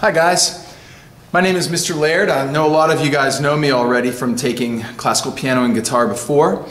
Hi guys, my name is Mr. Laird. I know a lot of you guys know me already from taking classical piano and guitar before.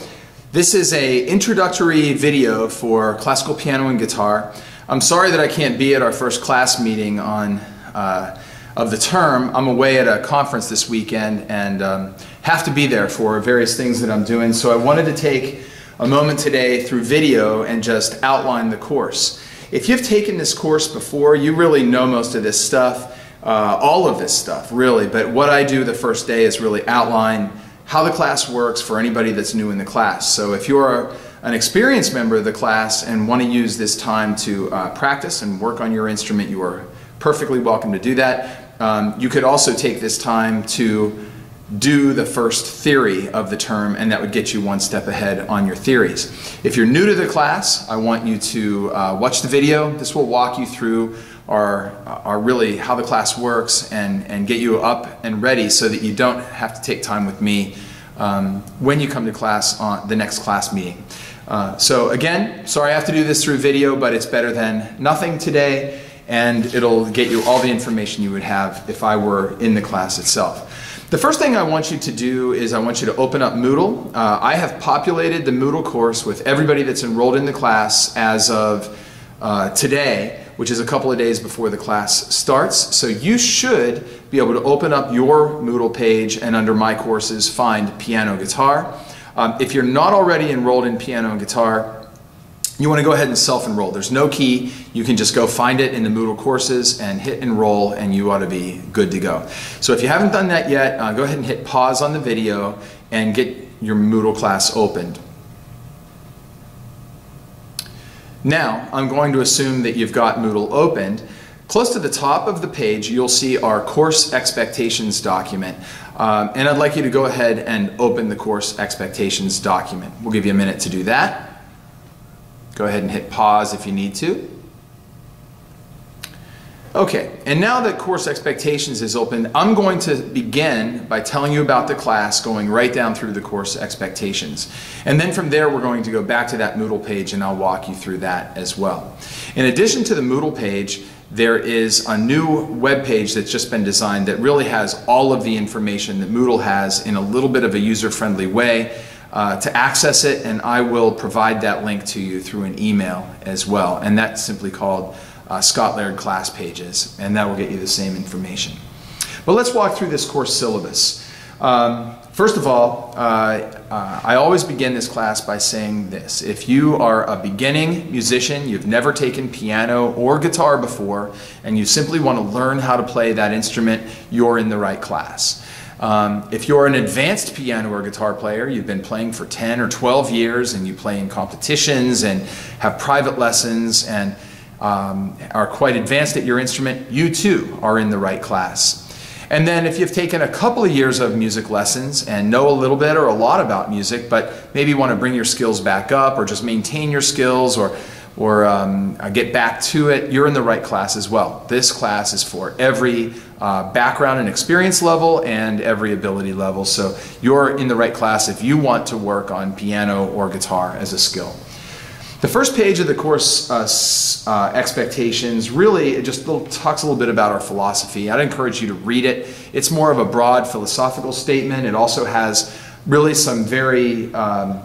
This is a introductory video for classical piano and guitar. I'm sorry that I can't be at our first class meeting on uh, of the term. I'm away at a conference this weekend and um, have to be there for various things that I'm doing. So I wanted to take a moment today through video and just outline the course. If you've taken this course before, you really know most of this stuff, uh, all of this stuff, really. But what I do the first day is really outline how the class works for anybody that's new in the class. So if you're an experienced member of the class and want to use this time to uh, practice and work on your instrument, you are perfectly welcome to do that. Um, you could also take this time to do the first theory of the term and that would get you one step ahead on your theories. If you're new to the class, I want you to uh, watch the video. This will walk you through our, our really how the class works and, and get you up and ready so that you don't have to take time with me um, when you come to class on the next class meeting. Uh, so again, sorry I have to do this through video, but it's better than nothing today and it'll get you all the information you would have if I were in the class itself. The first thing I want you to do is I want you to open up Moodle. Uh, I have populated the Moodle course with everybody that's enrolled in the class as of uh, today, which is a couple of days before the class starts. So you should be able to open up your Moodle page and under My Courses find Piano Guitar. Um, if you're not already enrolled in Piano and Guitar, you want to go ahead and self-enroll. There's no key. You can just go find it in the Moodle courses and hit enroll and you ought to be good to go. So if you haven't done that yet, uh, go ahead and hit pause on the video and get your Moodle class opened. Now, I'm going to assume that you've got Moodle opened. Close to the top of the page, you'll see our course expectations document. Um, and I'd like you to go ahead and open the course expectations document. We'll give you a minute to do that. Go ahead and hit pause if you need to. Okay, and now that course expectations is open, I'm going to begin by telling you about the class, going right down through the course expectations. And then from there, we're going to go back to that Moodle page and I'll walk you through that as well. In addition to the Moodle page, there is a new web page that's just been designed that really has all of the information that Moodle has in a little bit of a user-friendly way uh, to access it, and I will provide that link to you through an email as well. And that's simply called uh, Scott Laird class pages, and that will get you the same information. But let's walk through this course syllabus. Um, first of all, uh, uh, I always begin this class by saying this. If you are a beginning musician, you've never taken piano or guitar before, and you simply want to learn how to play that instrument, you're in the right class. Um, if you're an advanced piano or guitar player, you've been playing for 10 or 12 years and you play in competitions and have private lessons and um, are quite advanced at your instrument, you too are in the right class. And then if you've taken a couple of years of music lessons and know a little bit or a lot about music, but maybe want to bring your skills back up or just maintain your skills or or um, uh, get back to it, you're in the right class as well. This class is for every uh, background and experience level and every ability level. So you're in the right class if you want to work on piano or guitar as a skill. The first page of the course uh, uh, expectations really just little, talks a little bit about our philosophy. I'd encourage you to read it. It's more of a broad philosophical statement. It also has really some very um,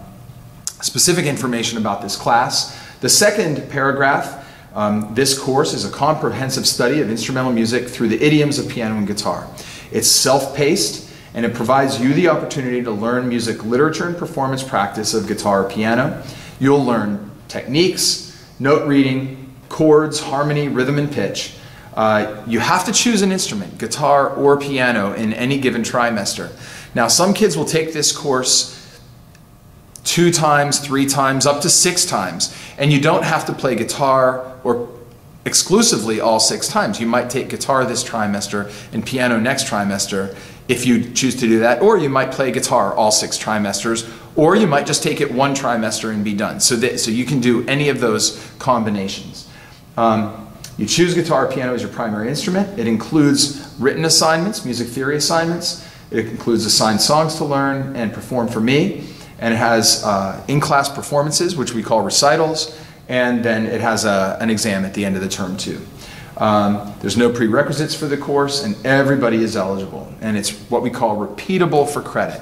specific information about this class. The second paragraph, um, this course is a comprehensive study of instrumental music through the idioms of piano and guitar. It's self-paced and it provides you the opportunity to learn music literature and performance practice of guitar or piano. You'll learn techniques, note reading, chords, harmony, rhythm, and pitch. Uh, you have to choose an instrument, guitar or piano, in any given trimester. Now, some kids will take this course two times, three times, up to six times. And you don't have to play guitar or exclusively all six times. You might take guitar this trimester and piano next trimester if you choose to do that, or you might play guitar all six trimesters, or you might just take it one trimester and be done. So, that, so you can do any of those combinations. Um, you choose guitar or piano as your primary instrument. It includes written assignments, music theory assignments. It includes assigned songs to learn and perform for me and it has uh, in-class performances, which we call recitals, and then it has a, an exam at the end of the term too. Um, there's no prerequisites for the course, and everybody is eligible. And it's what we call repeatable for credit.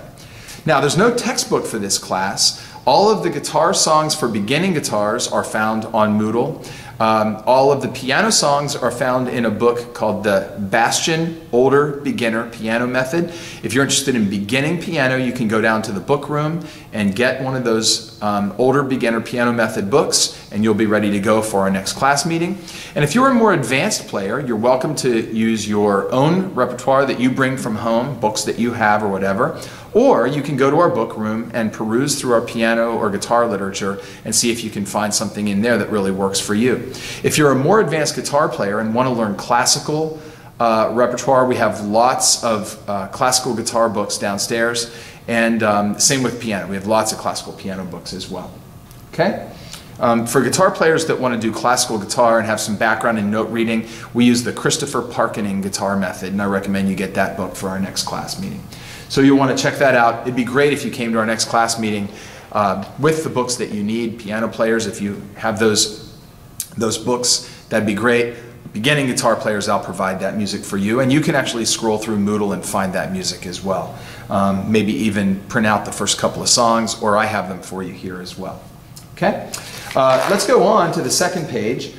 Now, there's no textbook for this class. All of the guitar songs for beginning guitars are found on Moodle. Um, all of the piano songs are found in a book called the Bastien Older Beginner Piano Method. If you're interested in beginning piano, you can go down to the book room and get one of those um, older beginner piano method books, and you'll be ready to go for our next class meeting. And if you're a more advanced player, you're welcome to use your own repertoire that you bring from home, books that you have or whatever. Or you can go to our book room and peruse through our piano or guitar literature and see if you can find something in there that really works for you. If you're a more advanced guitar player and want to learn classical uh, repertoire, we have lots of uh, classical guitar books downstairs. And um, same with piano. We have lots of classical piano books as well. Okay? Um, for guitar players that want to do classical guitar and have some background in note reading, we use the Christopher Parkening guitar method, and I recommend you get that book for our next class meeting. So you'll want to check that out. It'd be great if you came to our next class meeting uh, with the books that you need. Piano players, if you have those, those books, that'd be great. Beginning guitar players, I'll provide that music for you. And you can actually scroll through Moodle and find that music as well. Um, maybe even print out the first couple of songs, or I have them for you here as well. Okay? Uh, let's go on to the second page.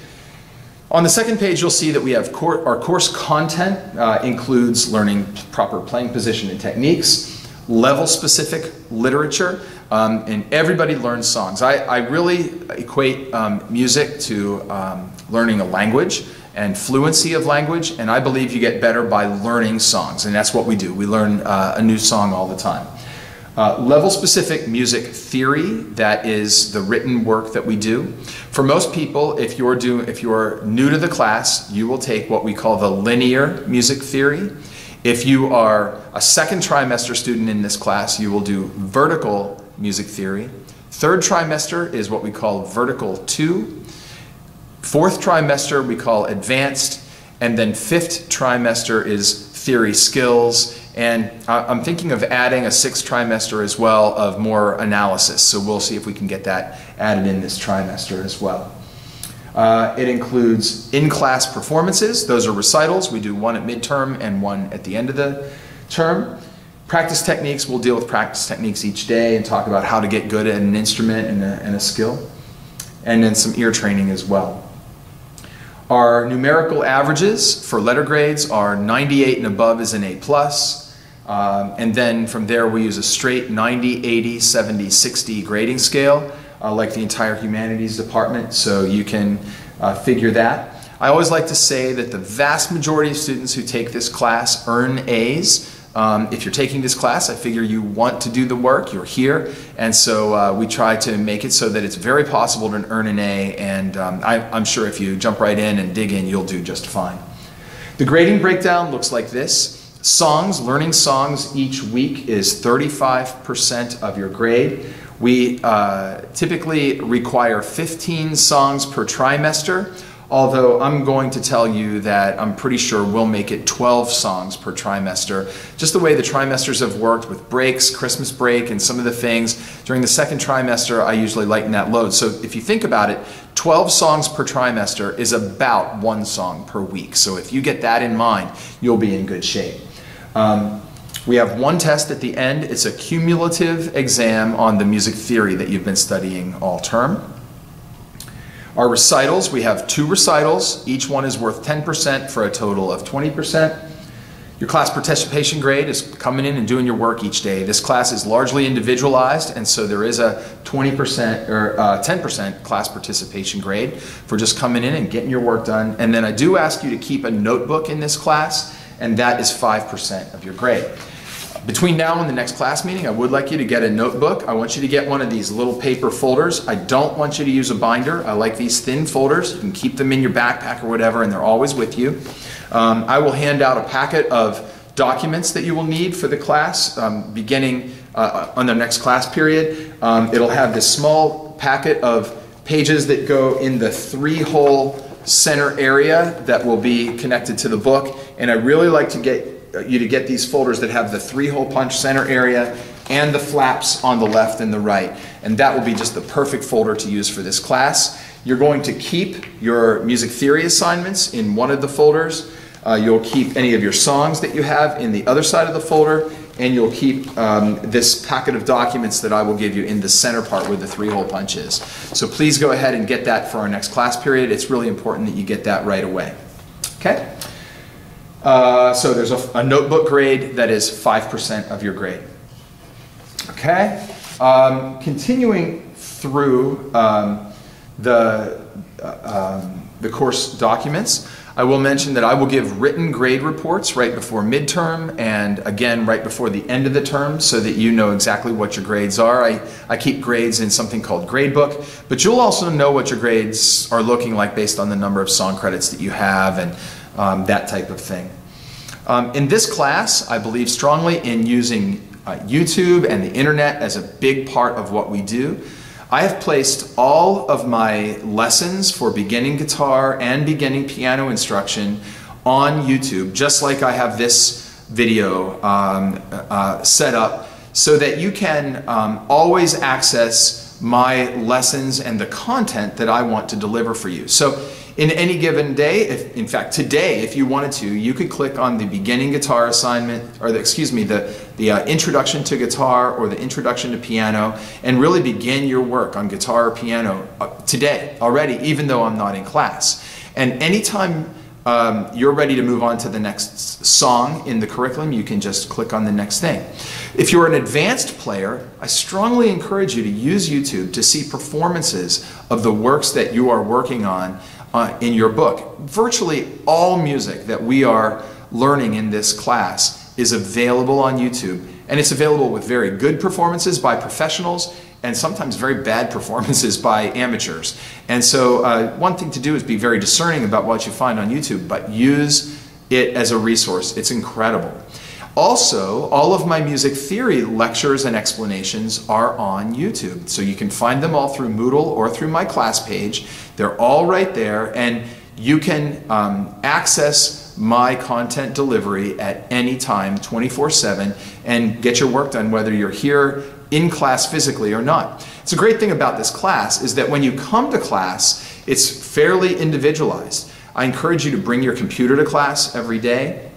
On the second page, you'll see that we have cor our course content uh, includes learning proper playing position and techniques, level-specific literature, um, and everybody learns songs. I, I really equate um, music to um, learning a language and fluency of language, and I believe you get better by learning songs, and that's what we do. We learn uh, a new song all the time. Uh, level specific music theory, that is the written work that we do. For most people, if you're, do, if you're new to the class, you will take what we call the linear music theory. If you are a second trimester student in this class, you will do vertical music theory. Third trimester is what we call vertical 2. Fourth trimester we call advanced. And then fifth trimester is theory skills and I'm thinking of adding a sixth trimester as well of more analysis. So we'll see if we can get that added in this trimester as well. Uh, it includes in-class performances. Those are recitals. We do one at midterm and one at the end of the term. Practice techniques, we'll deal with practice techniques each day and talk about how to get good at an instrument and a, and a skill. And then some ear training as well. Our numerical averages for letter grades are 98 and above is an A+, plus. Um, and then from there we use a straight 90, 80, 70, 60 grading scale, uh, like the entire humanities department, so you can uh, figure that. I always like to say that the vast majority of students who take this class earn A's. Um, if you're taking this class, I figure you want to do the work, you're here, and so uh, we try to make it so that it's very possible to earn an A, and um, I, I'm sure if you jump right in and dig in, you'll do just fine. The grading breakdown looks like this. Songs, learning songs each week is 35% of your grade. We uh, typically require 15 songs per trimester, although I'm going to tell you that I'm pretty sure we'll make it 12 songs per trimester. Just the way the trimesters have worked with breaks, Christmas break, and some of the things. During the second trimester, I usually lighten that load. So if you think about it, 12 songs per trimester is about one song per week. So if you get that in mind, you'll be in good shape. Um, we have one test at the end. It's a cumulative exam on the music theory that you've been studying all term. Our recitals, we have two recitals. Each one is worth 10% for a total of 20%. Your class participation grade is coming in and doing your work each day. This class is largely individualized, and so there is a 20% or 10% uh, class participation grade for just coming in and getting your work done. And then I do ask you to keep a notebook in this class and that is 5% of your grade. Between now and the next class meeting, I would like you to get a notebook. I want you to get one of these little paper folders. I don't want you to use a binder. I like these thin folders. You can keep them in your backpack or whatever, and they're always with you. Um, I will hand out a packet of documents that you will need for the class um, beginning uh, on the next class period. Um, it'll have this small packet of pages that go in the three-hole center area that will be connected to the book. And I really like to get uh, you to get these folders that have the three-hole punch center area and the flaps on the left and the right. And that will be just the perfect folder to use for this class. You're going to keep your music theory assignments in one of the folders. Uh, you'll keep any of your songs that you have in the other side of the folder, and you'll keep um, this packet of documents that I will give you in the center part where the three-hole punch is. So please go ahead and get that for our next class period. It's really important that you get that right away. Okay? Uh, so there's a, a, notebook grade that is 5% of your grade. Okay? Um, continuing through um, the, uh, um, the course documents, I will mention that I will give written grade reports right before midterm and again right before the end of the term so that you know exactly what your grades are. I, I keep grades in something called gradebook, but you'll also know what your grades are looking like based on the number of song credits that you have and um, that type of thing. Um, in this class, I believe strongly in using uh, YouTube and the internet as a big part of what we do. I have placed all of my lessons for beginning guitar and beginning piano instruction on YouTube, just like I have this video um, uh, set up so that you can um, always access my lessons and the content that I want to deliver for you. So in any given day, if, in fact today, if you wanted to, you could click on the beginning guitar assignment, or the, excuse me, the, the uh, introduction to guitar or the introduction to piano, and really begin your work on guitar or piano uh, today already, even though I'm not in class. And anytime um, you're ready to move on to the next song in the curriculum, you can just click on the next thing. If you're an advanced player, I strongly encourage you to use YouTube to see performances of the works that you are working on uh, in your book. Virtually all music that we are learning in this class is available on YouTube, and it's available with very good performances by professionals and sometimes very bad performances by amateurs. And so uh, one thing to do is be very discerning about what you find on YouTube, but use it as a resource. It's incredible. Also, all of my music theory lectures and explanations are on YouTube. So you can find them all through Moodle or through my class page. They're all right there, and you can um, access my content delivery at any time, 24 7, and get your work done whether you're here in class physically or not. It's a great thing about this class is that when you come to class, it's fairly individualized. I encourage you to bring your computer to class every day.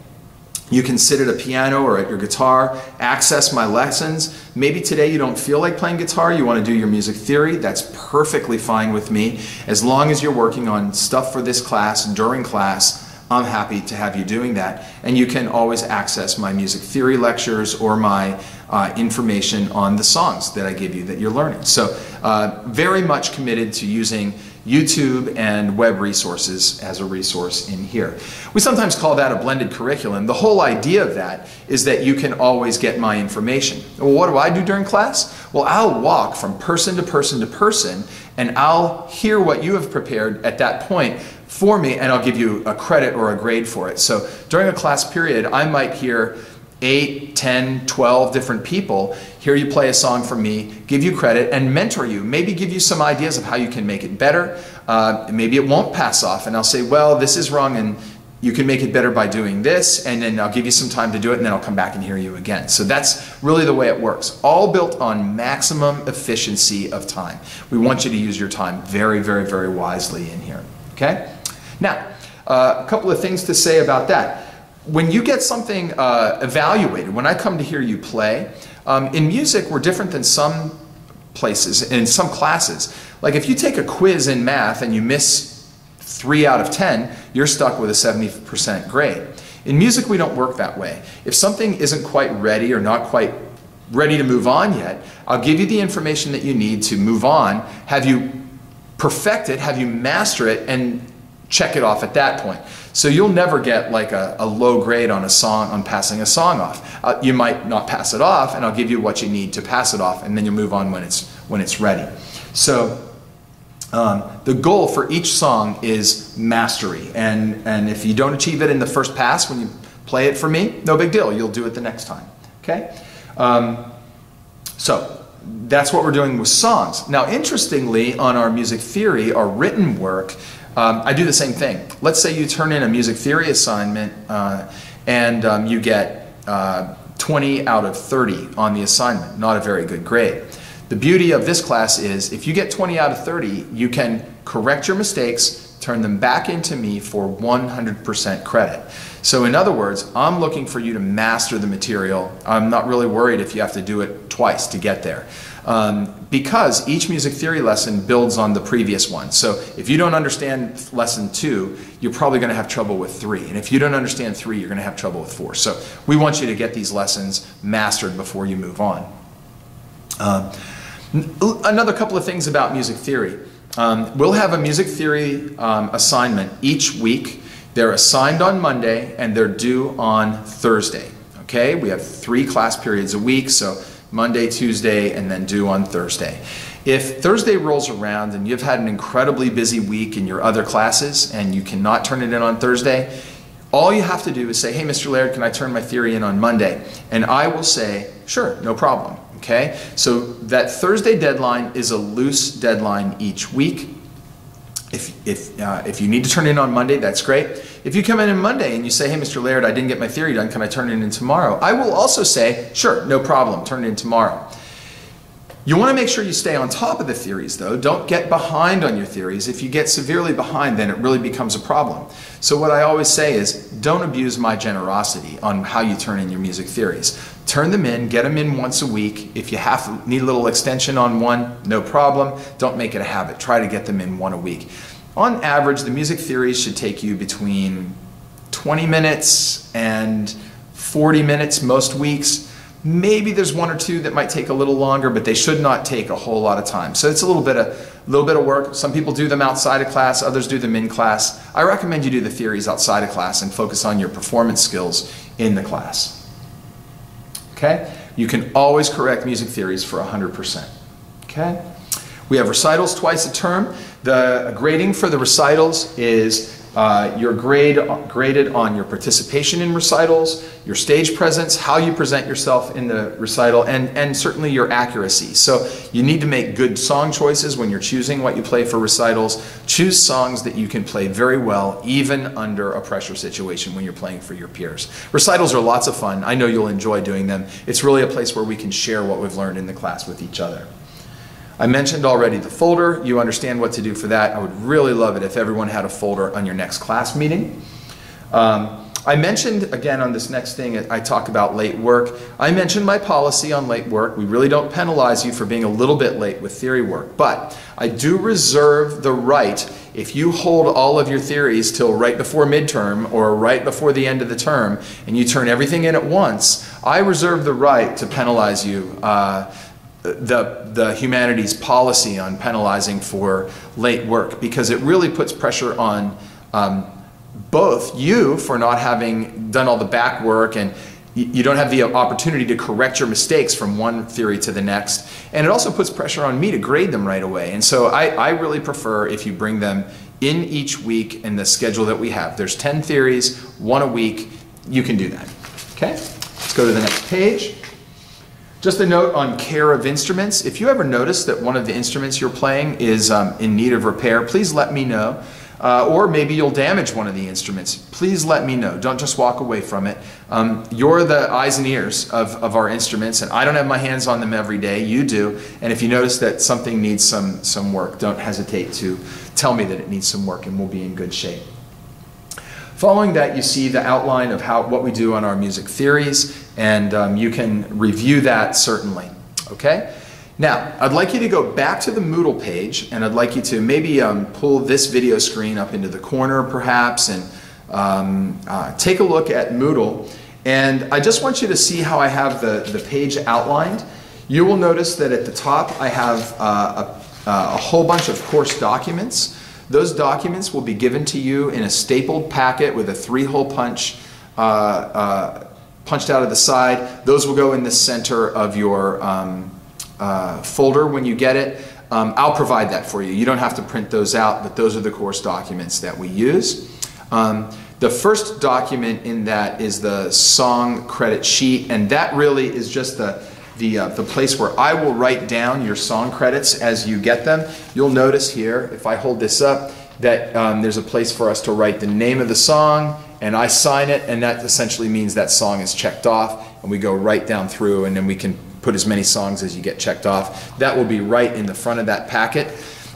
You can sit at a piano or at your guitar, access my lessons. Maybe today you don't feel like playing guitar, you want to do your music theory. That's perfectly fine with me. As long as you're working on stuff for this class during class, I'm happy to have you doing that. And you can always access my music theory lectures or my uh, information on the songs that I give you that you're learning. So, uh, very much committed to using YouTube and web resources as a resource in here. We sometimes call that a blended curriculum. The whole idea of that is that you can always get my information. Well, what do I do during class? Well, I'll walk from person to person to person and I'll hear what you have prepared at that point for me and I'll give you a credit or a grade for it. So during a class period, I might hear 8, 10, 12 different people hear you play a song from me, give you credit, and mentor you. Maybe give you some ideas of how you can make it better. Uh, maybe it won't pass off, and I'll say, well, this is wrong, and you can make it better by doing this, and then I'll give you some time to do it, and then I'll come back and hear you again. So that's really the way it works. All built on maximum efficiency of time. We want you to use your time very, very, very wisely in here. Okay? Now, uh, a couple of things to say about that when you get something uh, evaluated, when I come to hear you play, um, in music we're different than some places, in some classes. Like if you take a quiz in math and you miss 3 out of 10, you're stuck with a 70% grade. In music we don't work that way. If something isn't quite ready or not quite ready to move on yet, I'll give you the information that you need to move on, have you perfect it, have you master it, and check it off at that point. So you'll never get like a, a low grade on a song, on passing a song off. Uh, you might not pass it off, and I'll give you what you need to pass it off, and then you'll move on when it's, when it's ready. So um, the goal for each song is mastery, and, and if you don't achieve it in the first pass when you play it for me, no big deal, you'll do it the next time, okay? Um, so that's what we're doing with songs. Now, interestingly, on our music theory, our written work, um, I do the same thing. Let's say you turn in a music theory assignment uh, and um, you get uh, 20 out of 30 on the assignment, not a very good grade. The beauty of this class is if you get 20 out of 30, you can correct your mistakes, turn them back into me for 100% credit. So in other words, I'm looking for you to master the material. I'm not really worried if you have to do it twice to get there. Um, because each music theory lesson builds on the previous one. So if you don't understand lesson two, you're probably going to have trouble with three. And if you don't understand three, you're going to have trouble with four. So we want you to get these lessons mastered before you move on. Um, another couple of things about music theory. Um, we'll have a music theory um, assignment each week. They're assigned on Monday and they're due on Thursday. Okay, we have three class periods a week, so Monday, Tuesday, and then due on Thursday. If Thursday rolls around and you've had an incredibly busy week in your other classes and you cannot turn it in on Thursday, all you have to do is say, hey, Mr. Laird, can I turn my theory in on Monday? And I will say, sure, no problem. Okay? So that Thursday deadline is a loose deadline each week. If, if, uh, if you need to turn in on Monday, that's great. If you come in on Monday and you say, hey, Mr. Laird, I didn't get my theory done, can I turn it in tomorrow? I will also say, sure, no problem, turn it in tomorrow. You want to make sure you stay on top of the theories, though. Don't get behind on your theories. If you get severely behind, then it really becomes a problem. So, what I always say is don't abuse my generosity on how you turn in your music theories. Turn them in, get them in once a week. If you have need a little extension on one, no problem. Don't make it a habit. Try to get them in one a week. On average, the music theories should take you between 20 minutes and 40 minutes most weeks. Maybe there's one or two that might take a little longer, but they should not take a whole lot of time. So it's a little bit of little bit of work. Some people do them outside of class, others do them in class. I recommend you do the theories outside of class and focus on your performance skills in the class. Okay? You can always correct music theories for 100%. Okay? We have recitals twice a term. The grading for the recitals is uh, your grade graded on your participation in recitals, your stage presence, how you present yourself in the recital, and, and certainly your accuracy. So you need to make good song choices when you're choosing what you play for recitals. Choose songs that you can play very well, even under a pressure situation when you're playing for your peers. Recitals are lots of fun. I know you'll enjoy doing them. It's really a place where we can share what we've learned in the class with each other. I mentioned already the folder. You understand what to do for that. I would really love it if everyone had a folder on your next class meeting. Um, I mentioned, again, on this next thing, I talk about late work. I mentioned my policy on late work. We really don't penalize you for being a little bit late with theory work, but I do reserve the right, if you hold all of your theories till right before midterm or right before the end of the term, and you turn everything in at once, I reserve the right to penalize you. Uh, the, the humanities policy on penalizing for late work because it really puts pressure on um, both you for not having done all the back work and you don't have the opportunity to correct your mistakes from one theory to the next. And it also puts pressure on me to grade them right away. And so I, I really prefer if you bring them in each week in the schedule that we have. There's 10 theories, one a week. You can do that. Okay? Let's go to the next page. Just a note on care of instruments. If you ever notice that one of the instruments you're playing is um, in need of repair, please let me know. Uh, or maybe you'll damage one of the instruments. Please let me know. Don't just walk away from it. Um, you're the eyes and ears of, of our instruments, and I don't have my hands on them every day. You do. And if you notice that something needs some, some work, don't hesitate to tell me that it needs some work, and we'll be in good shape. Following that, you see the outline of how, what we do on our music theories, and um, you can review that certainly. Okay? Now, I'd like you to go back to the Moodle page, and I'd like you to maybe um, pull this video screen up into the corner perhaps, and um, uh, take a look at Moodle. And I just want you to see how I have the, the page outlined. You will notice that at the top I have uh, a, a whole bunch of course documents. Those documents will be given to you in a stapled packet with a three-hole punch uh, uh, punched out of the side. Those will go in the center of your um, uh, folder when you get it. Um, I'll provide that for you. You don't have to print those out, but those are the course documents that we use. Um, the first document in that is the song credit sheet, and that really is just the the, uh, the place where I will write down your song credits as you get them. You'll notice here, if I hold this up, that um, there's a place for us to write the name of the song, and I sign it, and that essentially means that song is checked off, and we go right down through, and then we can put as many songs as you get checked off. That will be right in the front of that packet.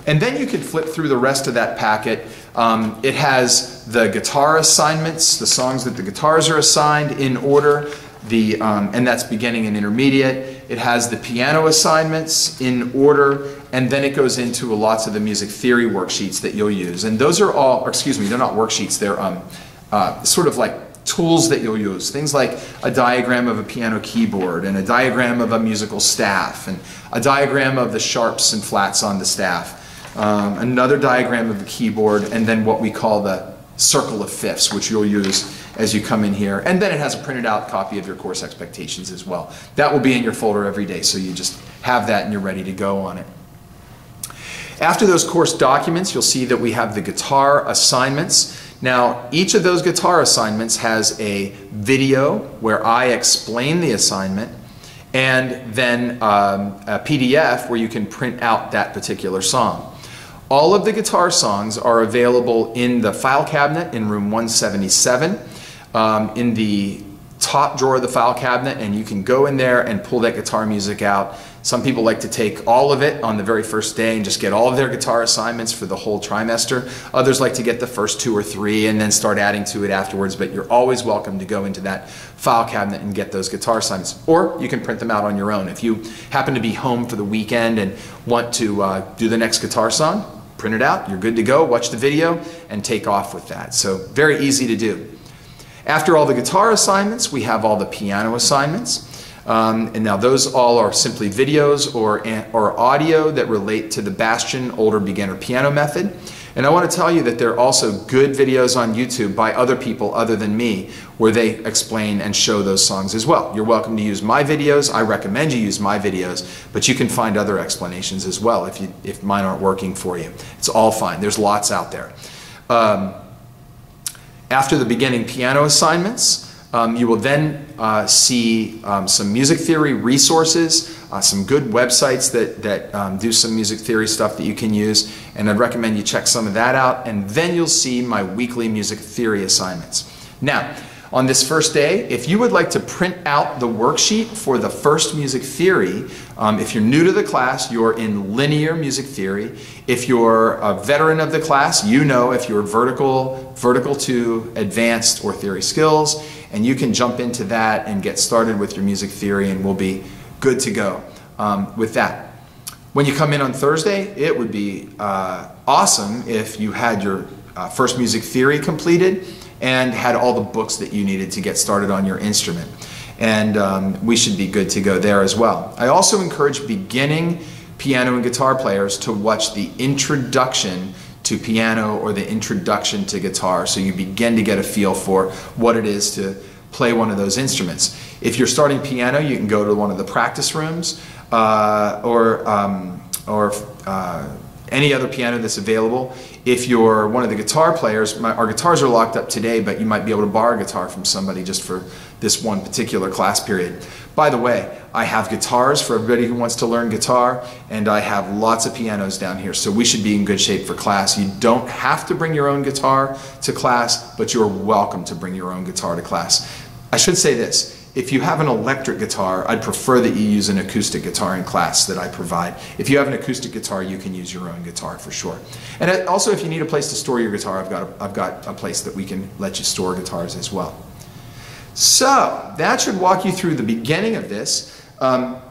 And then you can flip through the rest of that packet. Um, it has the guitar assignments, the songs that the guitars are assigned in order, the, um, and that's beginning and intermediate. It has the piano assignments in order, and then it goes into lots of the music theory worksheets that you'll use. And those are all, excuse me, they're not worksheets, they're um, uh, sort of like tools that you'll use. Things like a diagram of a piano keyboard and a diagram of a musical staff and a diagram of the sharps and flats on the staff. Um, another diagram of the keyboard and then what we call the circle of fifths, which you'll use as you come in here. And then it has a printed out copy of your course expectations as well. That will be in your folder every day, so you just have that and you're ready to go on it. After those course documents, you'll see that we have the guitar assignments. Now, each of those guitar assignments has a video where I explain the assignment and then um, a PDF where you can print out that particular song. All of the guitar songs are available in the file cabinet in room 177 um, in the top drawer of the file cabinet and you can go in there and pull that guitar music out some people like to take all of it on the very first day and just get all of their guitar assignments for the whole trimester. Others like to get the first two or three and then start adding to it afterwards, but you're always welcome to go into that file cabinet and get those guitar assignments. Or you can print them out on your own. If you happen to be home for the weekend and want to uh, do the next guitar song, print it out, you're good to go, watch the video, and take off with that. So very easy to do. After all the guitar assignments, we have all the piano assignments. Um, and now those all are simply videos or, or audio that relate to the Bastien Older Beginner Piano Method. And I want to tell you that there are also good videos on YouTube by other people other than me where they explain and show those songs as well. You're welcome to use my videos. I recommend you use my videos, but you can find other explanations as well if, you, if mine aren't working for you. It's all fine. There's lots out there. Um, after the beginning piano assignments, um, you will then uh, see um, some music theory resources, uh, some good websites that, that um, do some music theory stuff that you can use, and I'd recommend you check some of that out, and then you'll see my weekly music theory assignments. Now, on this first day, if you would like to print out the worksheet for the first music theory, um, if you're new to the class, you're in linear music theory. If you're a veteran of the class, you know if you're vertical, vertical to advanced or theory skills, and you can jump into that and get started with your music theory and we'll be good to go um, with that. When you come in on Thursday, it would be uh, awesome if you had your uh, first music theory completed and had all the books that you needed to get started on your instrument. And um, we should be good to go there as well. I also encourage beginning piano and guitar players to watch the introduction to piano or the introduction to guitar so you begin to get a feel for what it is to play one of those instruments. If you're starting piano, you can go to one of the practice rooms uh, or, um, or uh, any other piano that's available. If you're one of the guitar players, my, our guitars are locked up today, but you might be able to borrow a guitar from somebody just for this one particular class period. By the way, I have guitars for everybody who wants to learn guitar, and I have lots of pianos down here, so we should be in good shape for class. You don't have to bring your own guitar to class, but you're welcome to bring your own guitar to class. I should say this, if you have an electric guitar, I'd prefer that you use an acoustic guitar in class that I provide. If you have an acoustic guitar, you can use your own guitar for sure. And also, if you need a place to store your guitar, I've got a, I've got a place that we can let you store guitars as well. So, that should walk you through the beginning of this. Um,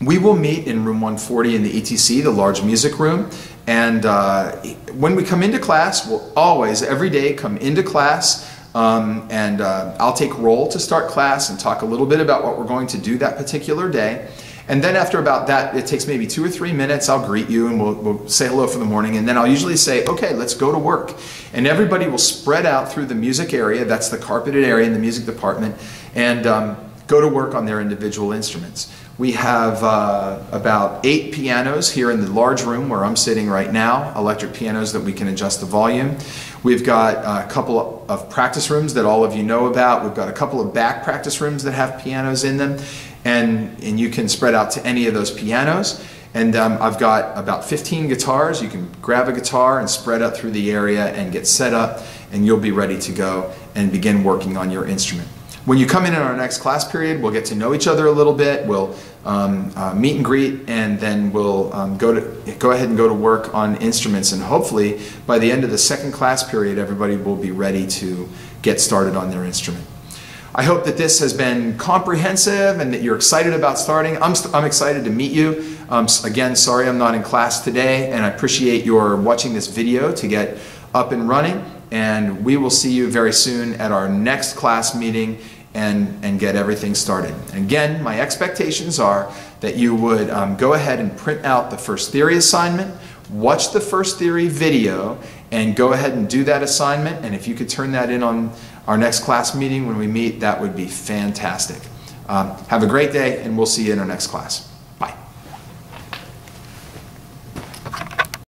we will meet in room 140 in the ETC, the large music room. And uh, when we come into class, we'll always, every day, come into class um, and uh, I'll take roll to start class and talk a little bit about what we're going to do that particular day. And then after about that, it takes maybe two or three minutes, I'll greet you and we'll, we'll, say hello for the morning. And then I'll usually say, okay, let's go to work. And everybody will spread out through the music area, that's the carpeted area in the music department, and um, go to work on their individual instruments. We have uh, about eight pianos here in the large room where I'm sitting right now, electric pianos that we can adjust the volume. We've got a couple of practice rooms that all of you know about. We've got a couple of back practice rooms that have pianos in them, and, and you can spread out to any of those pianos. And um, I've got about 15 guitars. You can grab a guitar and spread out through the area and get set up, and you'll be ready to go and begin working on your instrument. When you come in in our next class period, we'll get to know each other a little bit. We'll um, uh, meet and greet, and then we'll um, go to go ahead and go to work on instruments. And hopefully, by the end of the second class period, everybody will be ready to get started on their instrument. I hope that this has been comprehensive and that you're excited about starting. I'm, I'm excited to meet you. Um, again, sorry I'm not in class today, and I appreciate your watching this video to get up and running. And we will see you very soon at our next class meeting and, and get everything started. Again, my expectations are that you would um, go ahead and print out the first theory assignment, watch the first theory video, and go ahead and do that assignment. And if you could turn that in on our next class meeting when we meet, that would be fantastic. Um, have a great day, and we'll see you in our next class.